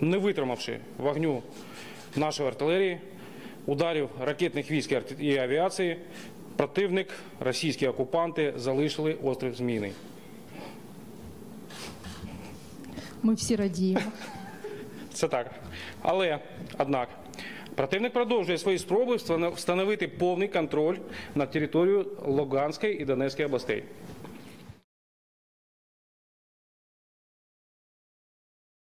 не витримавши вогню нашої артилерії, ударів ракетних військ і арт-авіації, противник, російські окупанти залишили острів зміни. Ми всі радіємо. Це так. Але, однак, противник продовжує свої спроби встановити повний контроль над територією Луганської і Донецької областей.